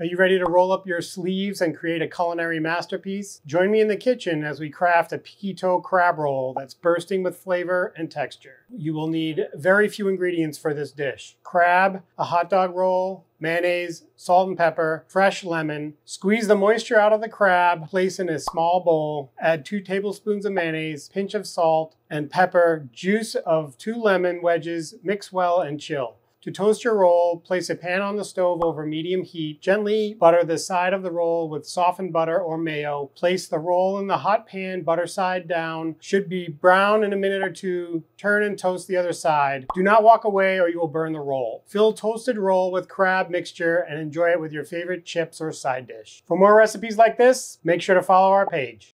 Are you ready to roll up your sleeves and create a culinary masterpiece? Join me in the kitchen as we craft a peeky-toe crab roll that's bursting with flavor and texture. You will need very few ingredients for this dish. Crab, a hot dog roll, mayonnaise, salt and pepper, fresh lemon. Squeeze the moisture out of the crab, place in a small bowl, add two tablespoons of mayonnaise, pinch of salt and pepper, juice of two lemon wedges, mix well and chill. To toast your roll, place a pan on the stove over medium heat. Gently butter the side of the roll with softened butter or mayo. Place the roll in the hot pan, butter side down. Should be brown in a minute or two. Turn and toast the other side. Do not walk away or you will burn the roll. Fill toasted roll with crab mixture and enjoy it with your favorite chips or side dish. For more recipes like this, make sure to follow our page.